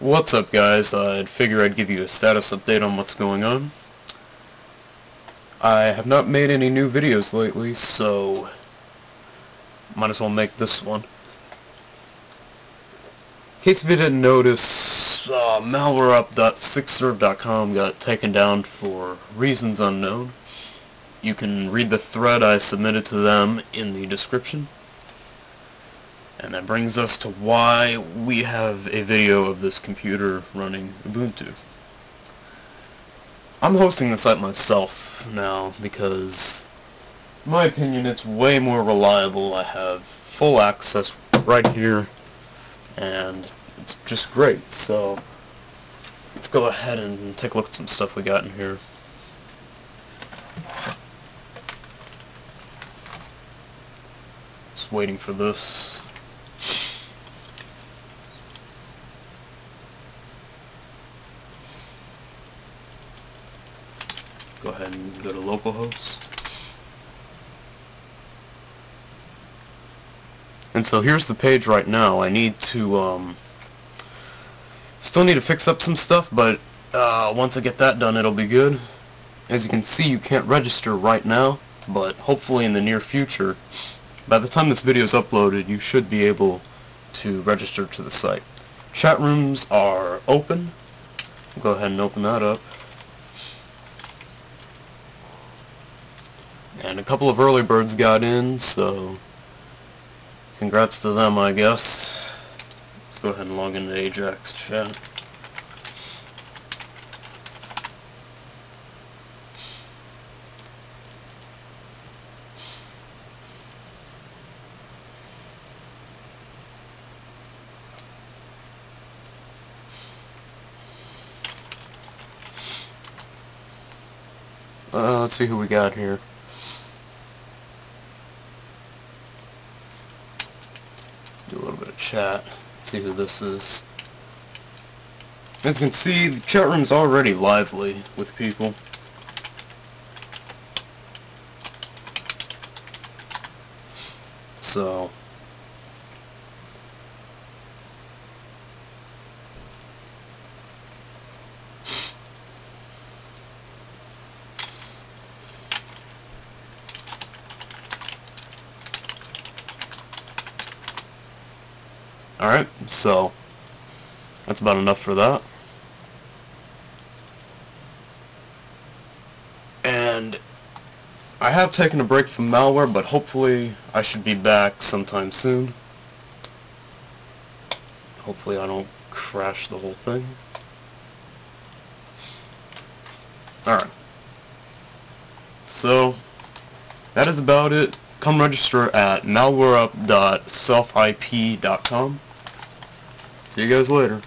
What's up guys, I'd figure I'd give you a status update on what's going on. I have not made any new videos lately, so might as well make this one. In case if you didn't notice, uh, malwareup.sixserve.com got taken down for reasons unknown. You can read the thread I submitted to them in the description. And that brings us to why we have a video of this computer running Ubuntu. I'm hosting the site myself now because, in my opinion, it's way more reliable. I have full access right here, and it's just great. So, let's go ahead and take a look at some stuff we got in here. Just waiting for this. Go ahead and go to localhost. And so here's the page right now. I need to, um, still need to fix up some stuff, but uh, once I get that done, it'll be good. As you can see, you can't register right now, but hopefully in the near future, by the time this video is uploaded, you should be able to register to the site. Chat rooms are open. Go ahead and open that up. And a couple of early birds got in, so congrats to them, I guess. Let's go ahead and log into Ajax chat. Uh, let's see who we got here. Do a little bit of chat, see who this is. As you can see, the chat room's already lively with people. So, Alright, so that's about enough for that. And I have taken a break from malware, but hopefully I should be back sometime soon. Hopefully I don't crash the whole thing. Alright. So, that is about it. Come register at malwareup.selfip.com. See you guys later.